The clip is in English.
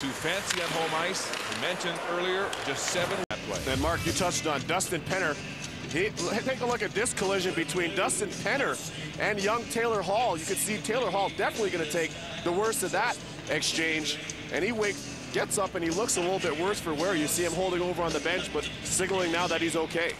Too fancy on home ice. We mentioned earlier, just seven. And Mark, you touched on Dustin Penner. He, take a look at this collision between Dustin Penner and young Taylor Hall. You can see Taylor Hall definitely going to take the worst of that exchange. And he wakes, gets up and he looks a little bit worse for wear. You see him holding over on the bench, but signaling now that he's okay.